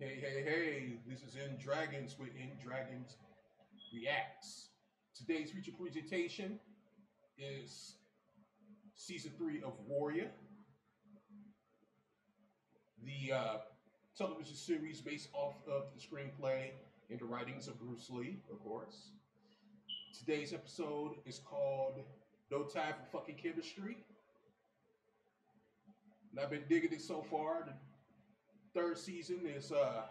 Hey, hey, hey, this is Ndragonz with In Dragons Reacts. Today's feature presentation is season three of Warrior, the uh, television series based off of the screenplay and the writings of Bruce Lee, of course. Today's episode is called No Time for Fucking Chemistry. And I've been digging it so far. Third season is uh,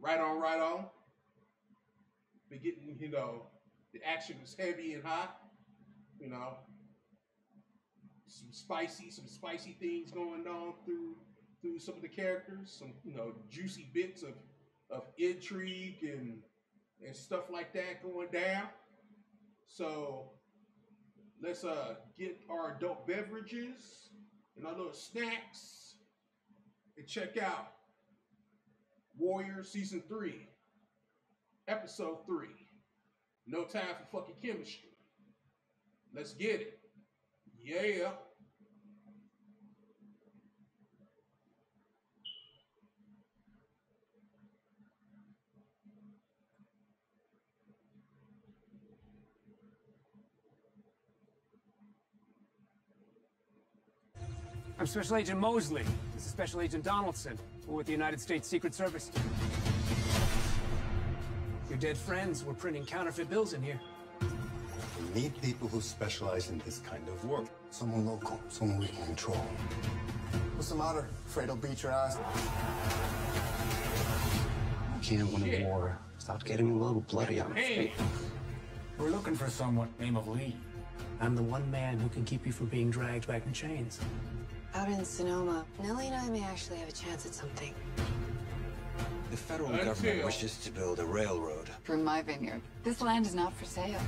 right on, right on. Been getting, you know, the action is heavy and hot. You know, some spicy, some spicy things going on through through some of the characters. Some, you know, juicy bits of of intrigue and and stuff like that going down. So let's uh get our adult beverages and our little snacks and check out Warrior Season 3, Episode 3. No time for fucking chemistry. Let's get it. Yeah. I'm Special Agent Mosley. This is Special Agent Donaldson. We're with the United States Secret Service. Your dead friends were printing counterfeit bills in here. We need people who specialize in this kind of work. Someone local, someone we can control. What's the matter? Afraid I'll beat your ass? You can't win Shit. a war. Stop getting a little bloody on Hey. it. We're looking for someone named of Lee. I'm the one man who can keep you from being dragged back in chains. Out in Sonoma, Nellie and I may actually have a chance at something. The federal Until- government wishes to build a railroad. From my vineyard. This land is not for sale.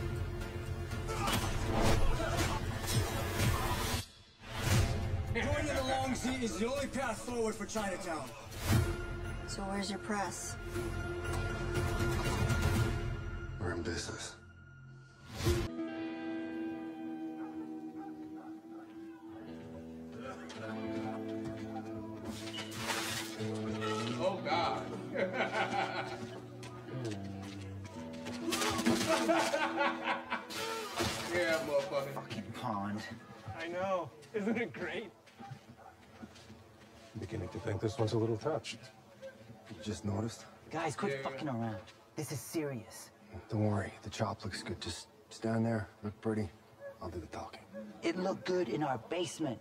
Joining the Long Zii is the only path forward for Chinatown. So where's your press? We're in business. This one's a little touched. You just noticed? Guys, quit Yeah. fucking around. This is serious. Don't worry, the chop looks good. Just stand there, look pretty. I'll do the talking. It looked good in our basement.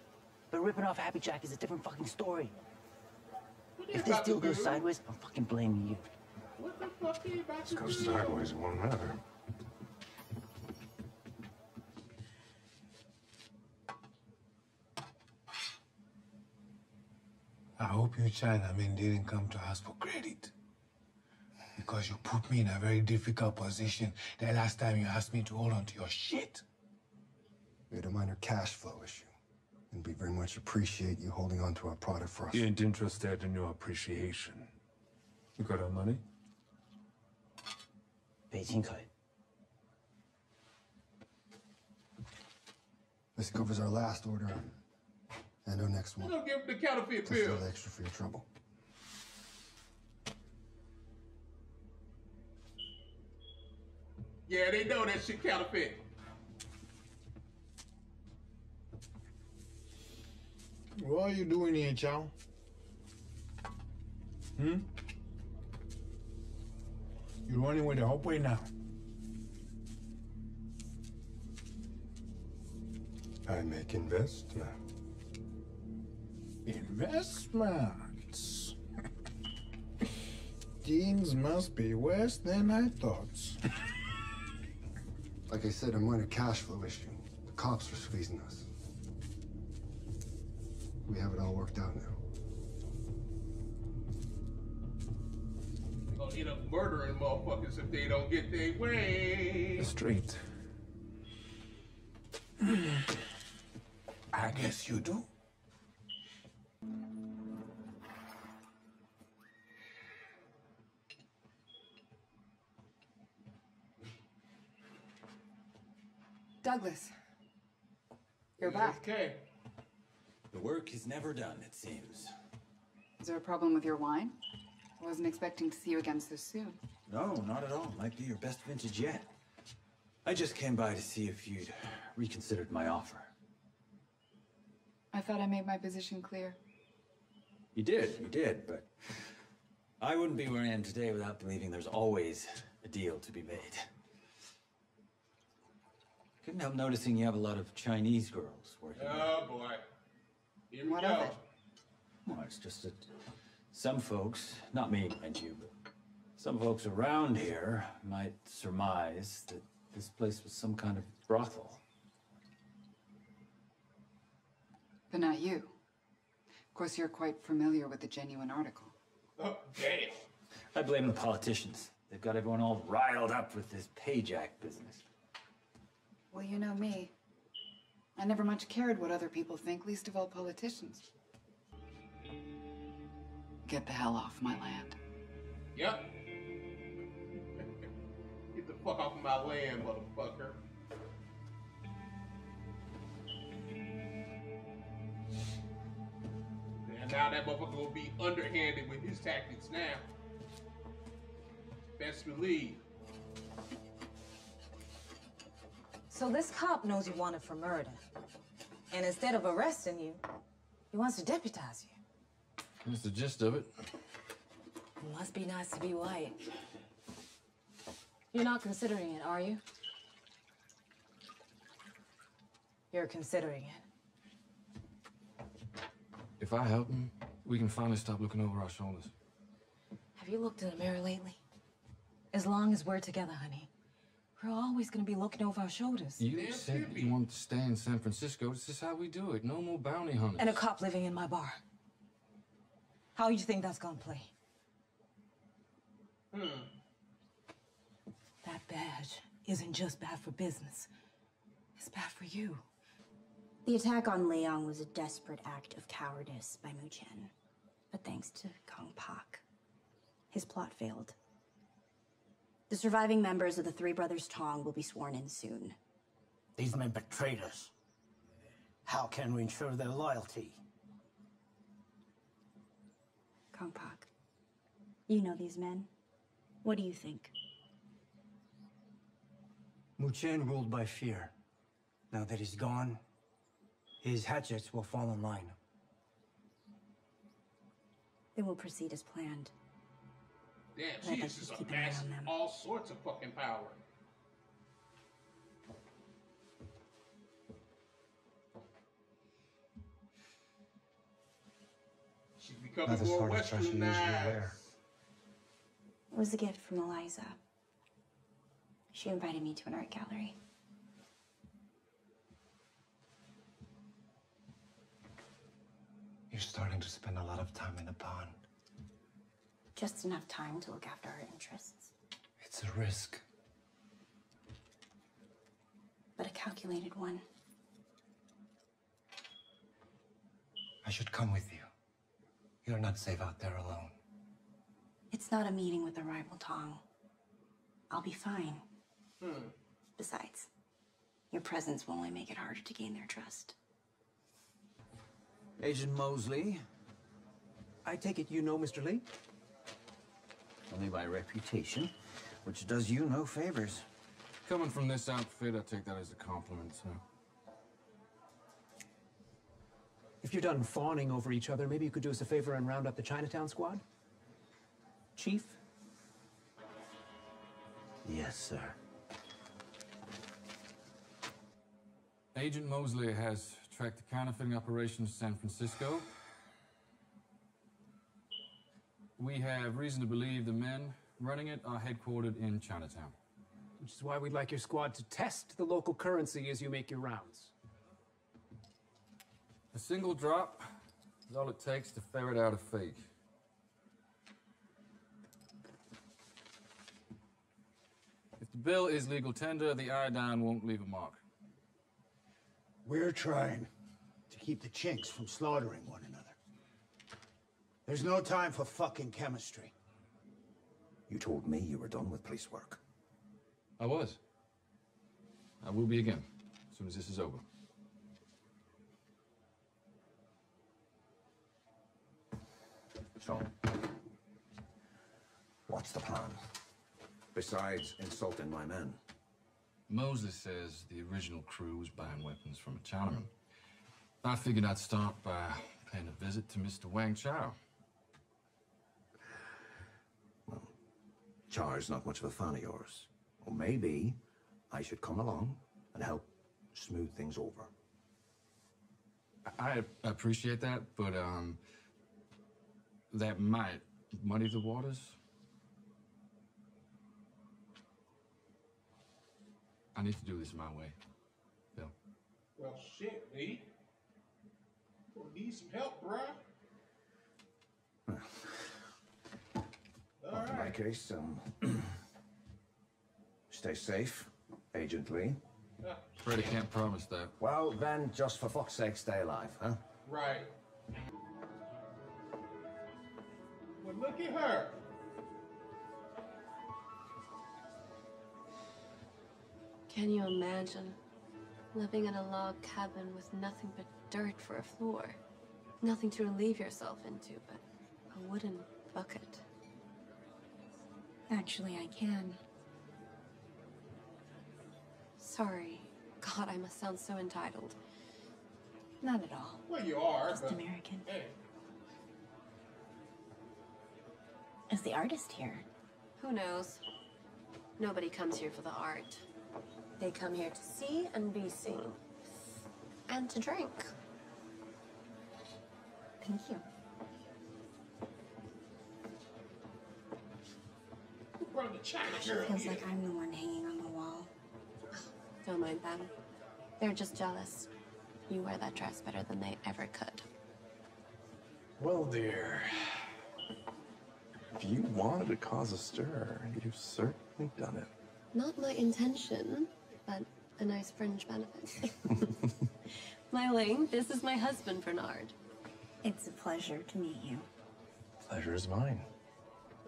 But ripping off Happy Jack is a different fucking story. If this deal goes sideways, I'm fucking blaming you. What the fuck are you about to Go do? sideways, it won't matter. I hope you Chinamen didn't come to ask for credit. Because you put me in a very difficult position the last time you asked me to hold on to your shit. We had a minor cash flow issue. And we very much appreciate you holding on to our product for us. You ain't interested in your appreciation. You got our money? 北京可以。 This covers our last order and our next I'm one. gonna give him the counterfeit Just a little bill. extra for your trouble. Yeah, they know that shit counterfeit. What are you doing here, Chow? Hmm? You're running with the Hop Wei now. I make investment. Investments. Things must be worse than I thought. Like I said, a minor cash flow issue. The cops were squeezing us. We have it all worked out now. They're gonna end up murdering motherfuckers if they don't get their way. Straight. I guess you do. Douglas. You're back. Okay. The work is never done, it seems. Is there a problem with your wine? I wasn't expecting to see you again so soon. No, not at all. Might be your best vintage yet. I just came by to see if you'd reconsidered my offer. I thought I made my position clear. You did, you did, but I wouldn't be where I am today without believing there's always a deal to be made. I couldn't help noticing you have a lot of Chinese girls working. with you. Oh boy. Here we What go. of it? Well, it's just that some folks, not me, mind you, but some folks around here might surmise that this place was some kind of brothel. But not you. Of course, you're quite familiar with the genuine article. Oh, damn. I blame the politicians. They've got everyone all riled up with this Page Act business. Well, you know me. I never much cared what other people think, least of all politicians. Get the hell off my land. Yep. Get the fuck off my land, motherfucker. And now that motherfucker will be underhanded with his tactics now. Best believe. So this cop knows you wanted for murder. And instead of arresting you, he wants to deputize you. That's the gist of it. It must be nice to be white. You're not considering it, are you? You're considering it. If I help him, we can finally stop looking over our shoulders. Have you looked in the mirror lately? As long as we're together, honey, we're always gonna be looking over our shoulders. You said you want to stay in San Francisco. This is how we do it. No more bounty hunters. And a cop living in my bar. How you think that's gonna play? Hmm. That badge isn't just bad for business. It's bad for you. The attack on Leong was a desperate act of cowardice by Mu Chen. But thanks to Kong Pak, his plot failed. The surviving members of the Three Brothers Tong will be sworn in soon. These men betrayed us. How can we ensure their loyalty? Kong Pak, you know these men. What do you think? Mu Chen ruled by fear. Now that he's gone, his hatchets will fall in line. They will proceed as planned. Damn, But she is to just keep an amassing all sorts of fucking power. She's becoming Not as more hard as Josh usually westernized. wear. It was a gift from Eliza. She invited me to an art gallery. You're starting to spend a lot of time in the pond. Just enough time to look after our interests, It's a risk. but a calculated one. I should come with you. You're not safe out there alone. It's not a meeting with a rival Tong. I'll be fine. Hmm. Besides, your presence will only make it harder to gain their trust. Agent Mosley, I take it you know Mr. Lee? Only by reputation, which does you no favors. Coming from this outfit, I take that as a compliment, sir. If you're done fawning over each other, maybe you could do us a favor and round up the Chinatown squad? Chief? Yes, sir. Agent Mosley has tracked the counterfeiting operation to San Francisco. We have reason to believe the men running it are headquartered in Chinatown. Which is why we'd like your squad to test the local currency as you make your rounds. A single drop is all it takes to ferret out a fake. If the bill is legal tender, the iodine won't leave a mark. We're trying to keep the chinks from slaughtering one another. There's no time for fucking chemistry. You told me you were done with police work. I was. I will be again, as soon as this is over. So, What's the plan? Besides insulting my men. Moses says the original crew was buying weapons from a Chinaman. I figured I'd start by paying a visit to Mr. Wang Chao. Chao's not much of a fan of yours. Or maybe I should come along and help smooth things over. I appreciate that, but um, that might muddy the waters. I need to do this my way, Bill. Well, shit, Lee. Gonna need some help, bruh. Well, in that case, um, stay safe, Agent Lee. Freddy can't promise that. Well, then, just for fuck's sake, stay alive, huh? Right. Well, look at her. Can you imagine living in a log cabin with nothing but dirt for a floor? Nothing to relieve yourself into but a wooden bucket. Actually, I can. Sorry. God, I must sound so entitled. Not at all. Well, you are, Just but American. hey, Is the artist here? Who knows? Nobody comes here for the art. They come here to see and be seen. And to drink. Thank you. It girl feels like I'm the one hanging on the wall. Don't mind them. They're just jealous. You wear that dress better than they ever could. Well, dear, if you wanted to cause a stir, you've certainly done it. Not my intention, but a nice fringe benefit. my Mai Ling, this is my husband, Bernard. It's a pleasure to meet you. Pleasure is mine.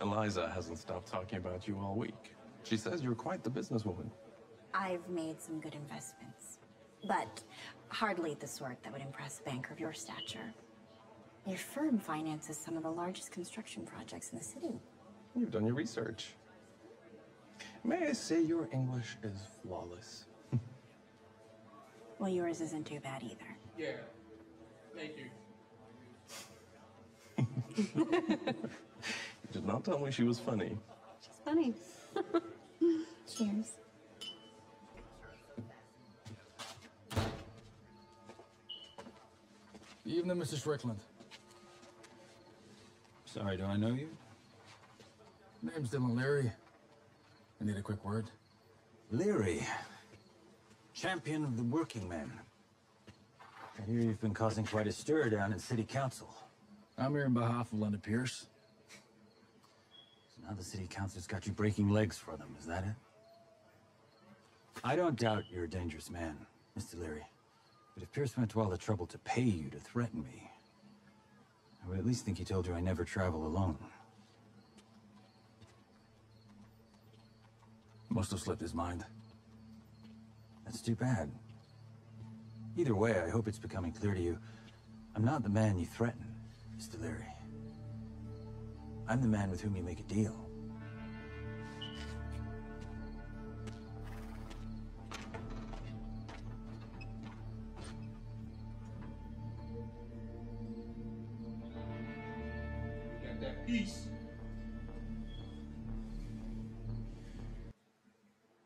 Eliza hasn't stopped talking about you all week. She says you're quite the businesswoman. I've made some good investments, but hardly the sort that would impress a banker of your stature. Your firm finances some of the largest construction projects in the city. You've done your research. May I say your English is flawless? Well, yours isn't too bad either. Yeah. Thank you. You did not tell me she was funny. She's funny. Cheers. Evening, Mr. Strickland. Sorry, do I know you? Name's Dylan Leary. I need a quick word. Leary. Champion of the working men. I hear you've been causing quite a stir down in City Council. I'm here on behalf of Linda Pierce. Now the City Council's got you breaking legs for them, is that it? I don't doubt you're a dangerous man, Mr. Leary. But if Pierce went to all the trouble to pay you to threaten me, I would at least think he told you I never travel alone. Must have slipped his mind. That's too bad. Either way, I hope it's becoming clear to you. I'm not the man you threaten, Mr. Leary. I'm the man with whom you make a deal. Got that piece.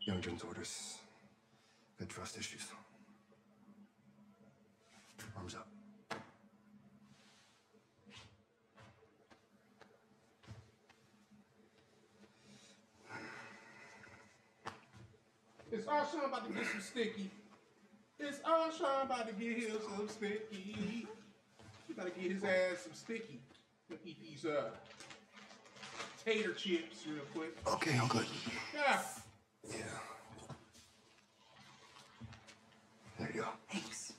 Young Jun's orders. Good trust issues. Arms up. Is Arshawn about to get some sticky? Is Arshawn about to get him some sticky? He about to get his ass some sticky. Look eat these uh tater chips real quick. Okay, I'm good. Yeah. Yeah. There you go. Thanks.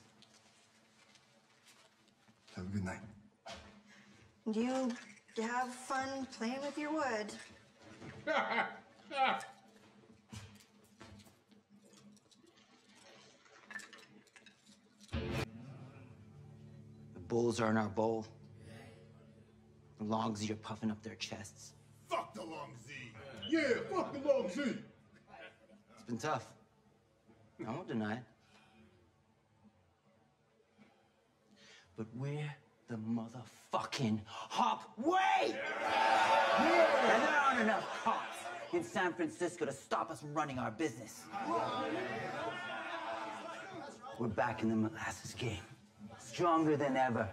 Have a good night. You have fun playing with your wood. bulls are in our bowl. The logs you're puffing up their chests. Fuck the Long Zii. Yeah, fuck the Long Zii. It's been tough. I won't deny it. But we're the motherfucking Hop Wei! And there aren't enough cops in San Francisco to stop us from running our business. We're back in the molasses game, stronger than ever.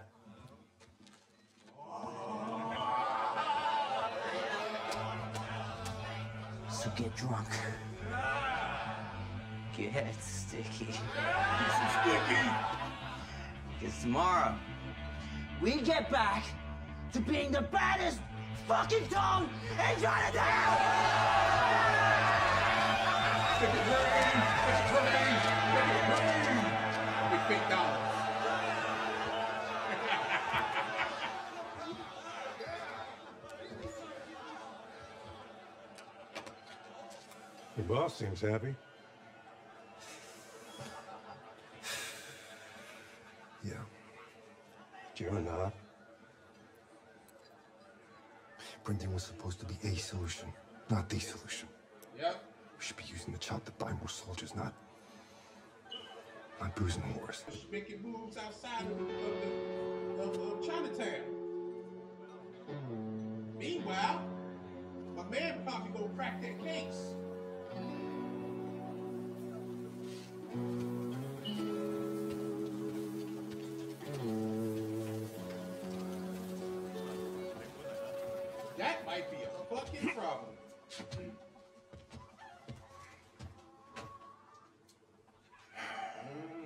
So get drunk. Get sticky. Sticky. Because tomorrow, we get back to being the baddest fucking tongue in Chinatown! Your boss seems happy. Yeah. But you're not. Printing was supposed to be a solution, not the solution. Yep. We should be using the chop to buy more soldiers, not. not boozing wars. Making moves outside of, of, the, of, of Chinatown. Meanwhile, my man probably gonna crack that case. That might be a fucking problem.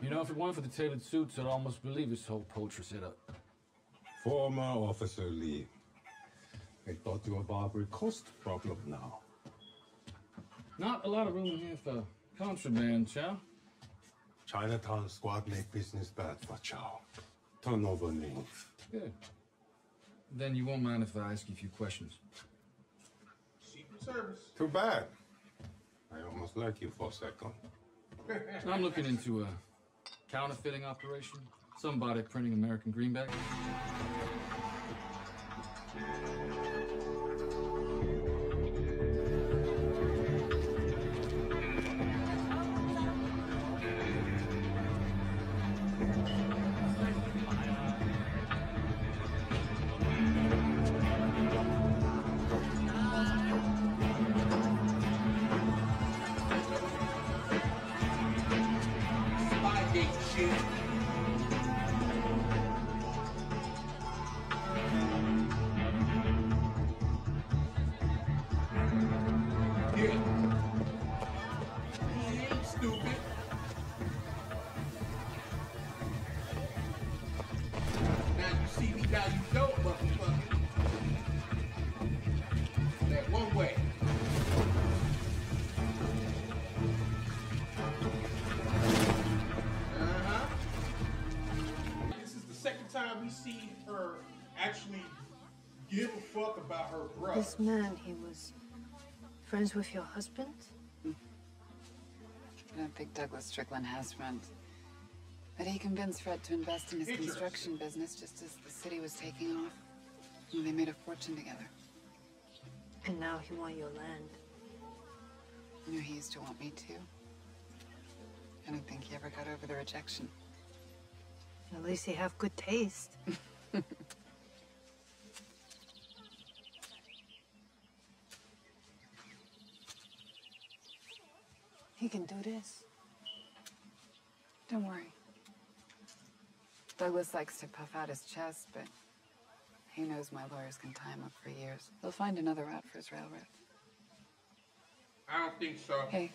You know, if it weren't for the tailored suits, I'd almost believe this whole poacher setup. Former Officer Lee. I thought you were Barbary Coast problem now. Not a lot of room here for contraband, Chow. Chinatown squad make business bad for Chow. Turnover name. Good. Then you won't mind if I ask you a few questions. Secret Service. Too bad. I almost like you for a second. I'm looking into a counterfeiting operation. Somebody printing American greenbacks. About her brother. This man, he was friends with your husband? Hmm. I don't think Douglas Strickland has friends. But he convinced Fred to invest in his construction business just as the city was taking off. And they made a fortune together. And now he want your land. I knew he used to want me too. I don't think he ever got over the rejection. At least he have good taste. He can do this. Don't worry. Douglas likes to puff out his chest, but he knows my lawyers can tie him up for years. They'll find another route for his railroad. I don't think so. Hey,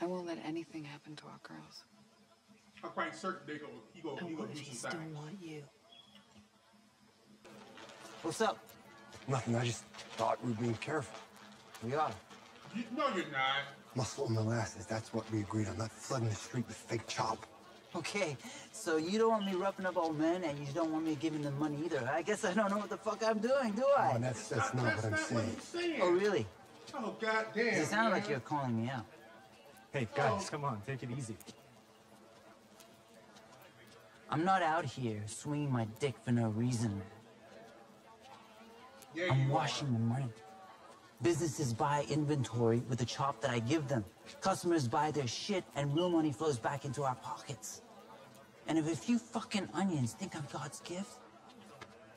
I won't let anything happen to our girls. I'm quite certain they go. He go. He go do some things. want you? What's up? Nothing, I just thought we were being careful. We are. You, no, you're not. Muscle and molasses, that's what we agreed on, not flooding the street with fake chop. Okay, so you don't want me roughing up old men, and you don't want me giving them money either. I guess I don't know what the fuck I'm doing, do I? Oh, that's, that's not what I'm saying. Oh, really? Oh, goddamn. Does it sound like you're calling me out? Hey, guys, oh. come on, take it easy. I'm not out here swinging my dick for no reason. Yeah, I'm you washing the money. Businesses buy inventory with the chop that I give them. Customers buy their shit, and real money flows back into our pockets. And if a few fucking onions think I'm God's gift,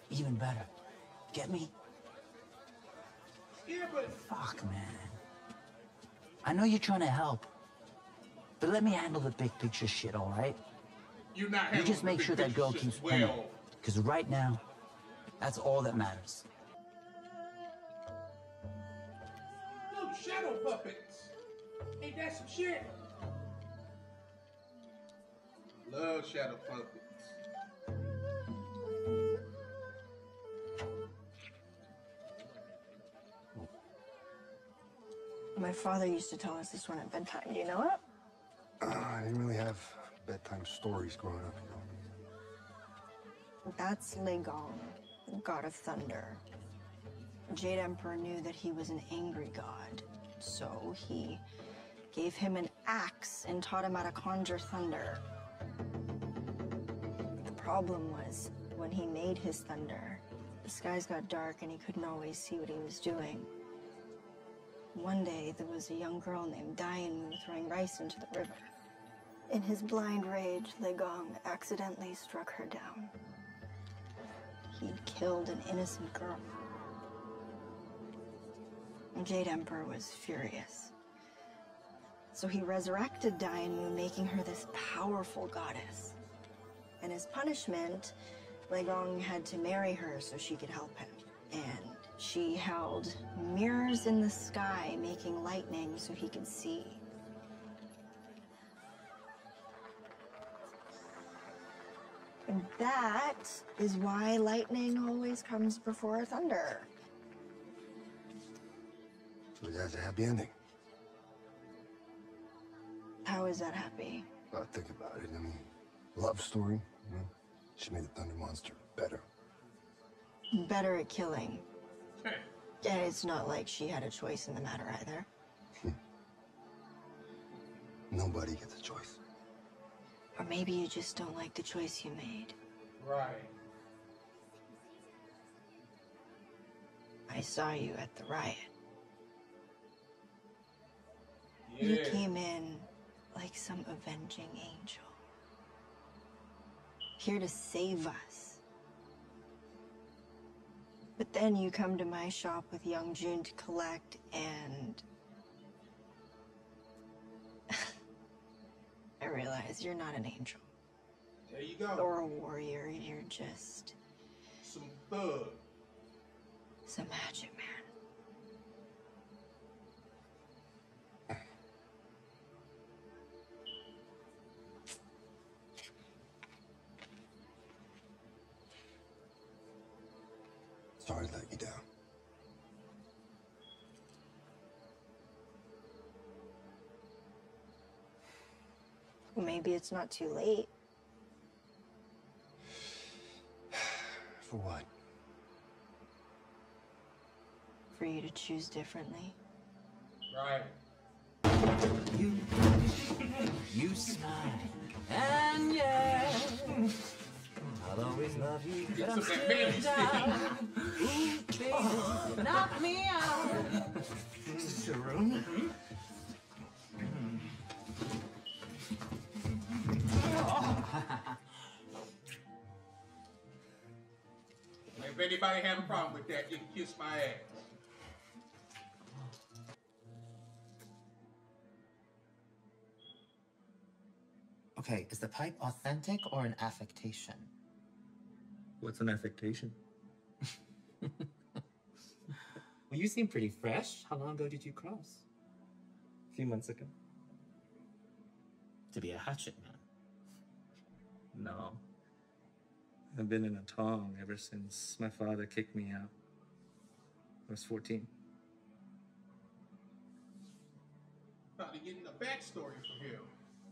even better. Get me? Yeah, but Fuck, man. I know you're trying to help, but let me handle the big picture shit, all right? you're not You just make sure that girl keeps well. paying. Because right now, that's all that matters. Shadow puppets. Ain't that some shit? Love shadow puppets. My father used to tell us this one at bedtime. Do you know it? Uh, I didn't really have bedtime stories growing up, you know. That's Lei Gong, the god of thunder. Jade Emperor knew that he was an angry god, so he gave him an axe and taught him how to conjure thunder. The problem was, when he made his thunder, the skies got dark and he couldn't always see what he was doing. One day, there was a young girl named Dianmu throwing rice into the river. In his blind rage, Lei Gong accidentally struck her down. He'd killed an innocent girl. Jade Emperor was furious. So he resurrected Dianmu, making her this powerful goddess. And as punishment, Lei Gong had to marry her so she could help him. And she held mirrors in the sky, making lightning so he could see. And that is why lightning always comes before thunder. So it has a happy ending. How is that happy? Uh, think about it. I mean, love story, you know? She made the Thunder Monster better. Better at killing. And it's not like she had a choice in the matter either. Nobody gets a choice. Or maybe you just don't like the choice you made. Right. I saw you at the riot. Yeah. You came in like some avenging angel. Here to save us. But then you come to my shop with Young Jun to collect, and. I realize you're not an angel. There you go. Or a warrior. You're just Some thug. some magic man. Maybe it's not too late. For what? For you to choose differently. Right. You, you smile, and yeah, I'll always love you, but I'm Some still down. Ooh, baby, knock me out. This is your room? If anybody have a problem with that, you can kiss my ass. Okay, is the pipe authentic or an affectation? What's an affectation? Well, you seem pretty fresh. How long ago did you cross? A few months ago. To be a hatchet man. No. I've been in a tong ever since my father kicked me out. I was 14. About to get a backstory from him.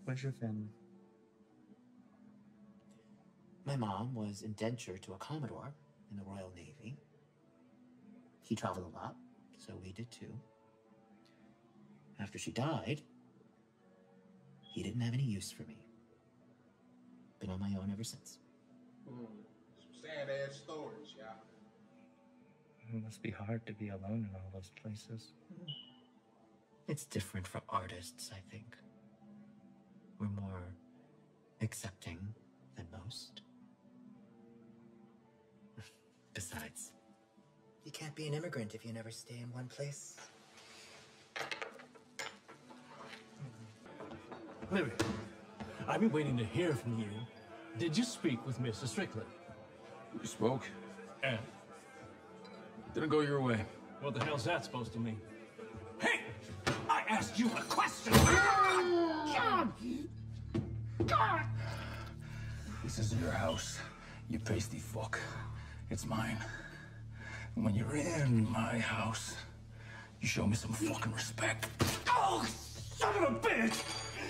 Where's your family? My mom was indentured to a Commodore in the Royal Navy. He traveled a lot, so we did too. After she died, he didn't have any use for me. Been on my own ever since. Hmm. Some sad ass stories, y'all. It must be hard to be alone in all those places. It's different for artists, I think. We're more accepting than most. Besides, you can't be an immigrant if you never stay in one place. Larry, I've been waiting to hear from you. Did you speak with Mr. Strickland? We spoke. And? Didn't go your way. What the hell's that supposed to mean? Hey! I asked you a question! God! God! This is your house, you pasty fuck. It's mine. And when you're in my house, you show me some fucking respect. Oh, son of a bitch!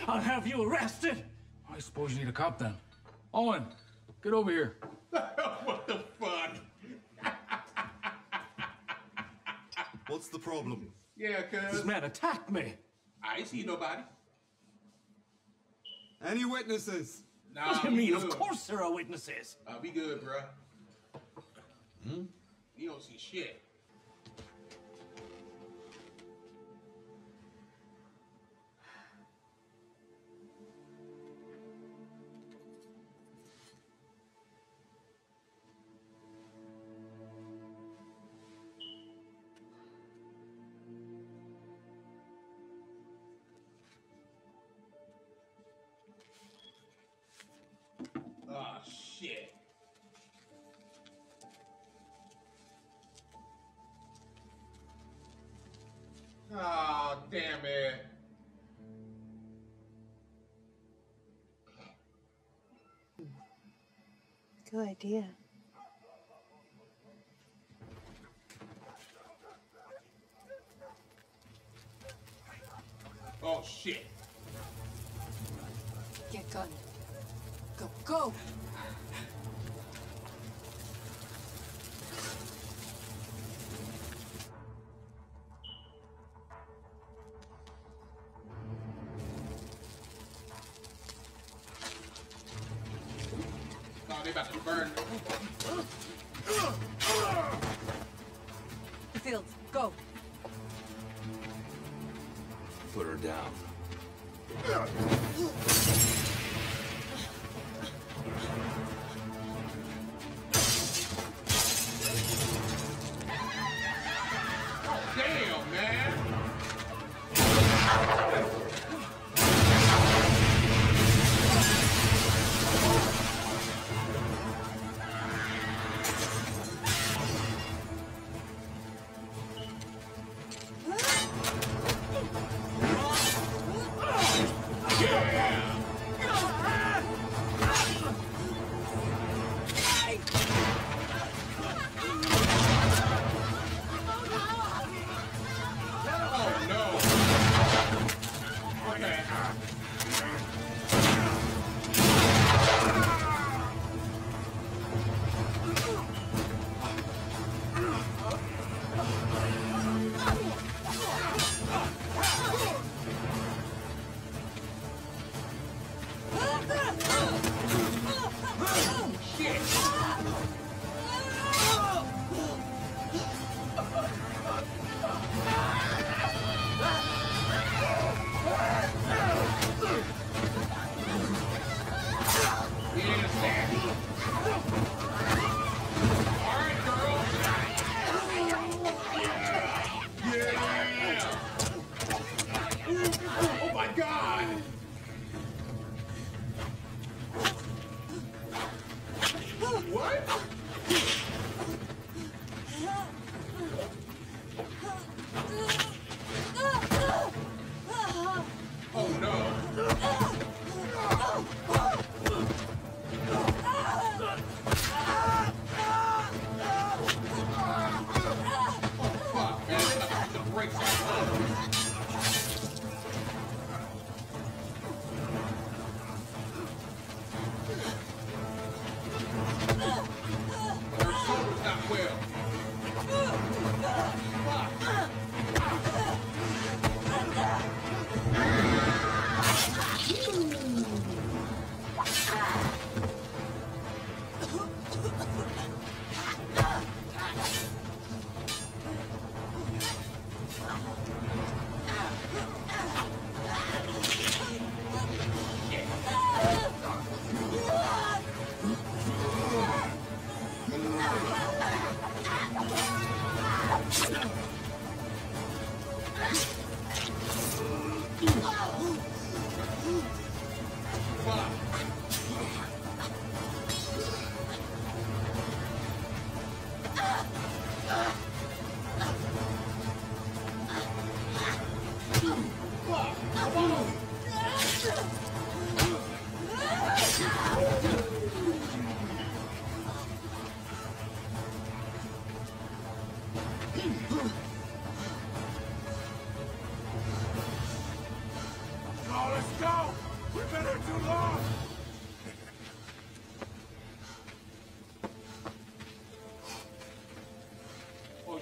I'll have you arrested! I suppose you need a cop then. Owen, get over here. what the fuck? What's the problem? Yeah, cuz. This man attacked me. I ain't see nobody. Any witnesses? Nah, what do you mean? good. Of course there are witnesses. Uh, we good, bruh. Hmm? You don't see shit. Oh, damn it. Good idea. Damn, man.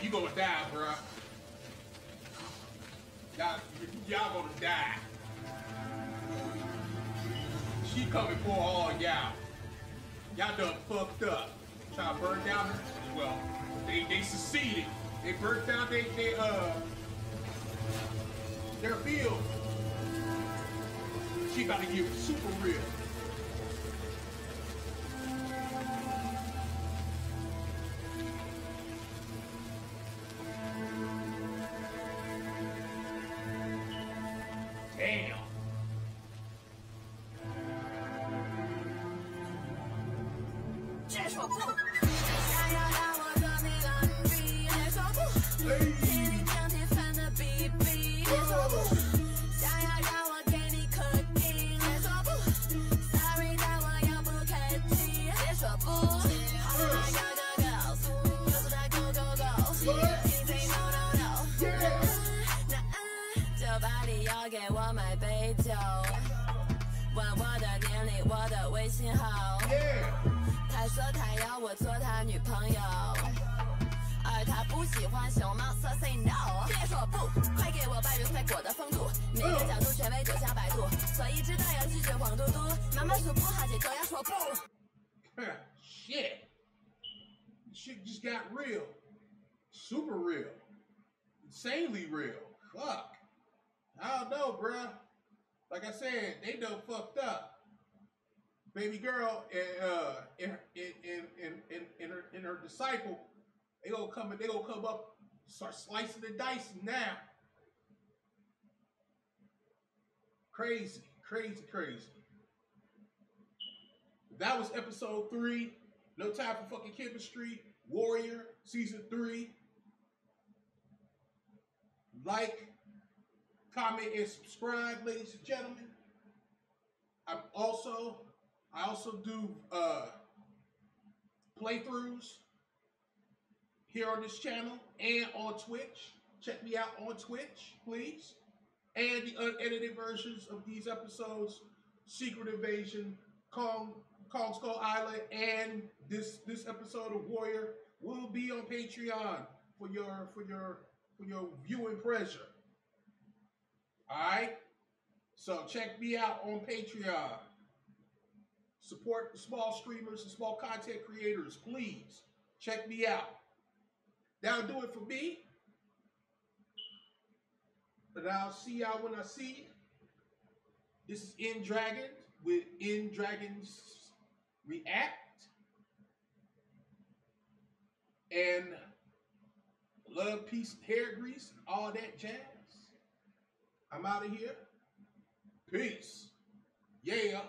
You gonna die, bruh. Y'all, y'all gonna die. She coming for all y'all. Y'all done fucked up. Try to burn down. Well, they, they succeeded. They burnt down they, they uh their field. She about to get super real. 酒。问我的年龄，我的微信号。他说他要我做他女朋友，而他不喜欢熊猫，so say no。别说不，快给我拜月快果的风度，每个角度权威就像百度，所以知道要拒绝黄嘟嘟。妈妈说不好，姐就要说不。Shit. Shit just got real. Super real. Insanely real. Fuck. I don't know, bro. Like I said, they done fucked up. Baby girl and uh and and and and, and, and her and her disciple, they gonna come they gonna come up, start slicing and dicing now. Crazy, crazy, crazy. That was episode three. No time for fucking chemistry. Warrior season three. Like, comment, and subscribe, ladies and gentlemen. I'm also, I also do uh playthroughs here on this channel and on Twitch. Check me out on Twitch, please. And the unedited versions of these episodes, Secret Invasion, Kong, Kong Skull Island, and this this episode of Warrior will be on Patreon for your for your for your viewing pleasure. Alright? So check me out on Patreon. Support small streamers and small content creators, please. Check me out. That'll do it for me. But I'll see y'all when I see you. This is In Dragon with Ndragonz React. And love, peace, hair grease, all that jazz. I'm out of here. Peace. Yeah.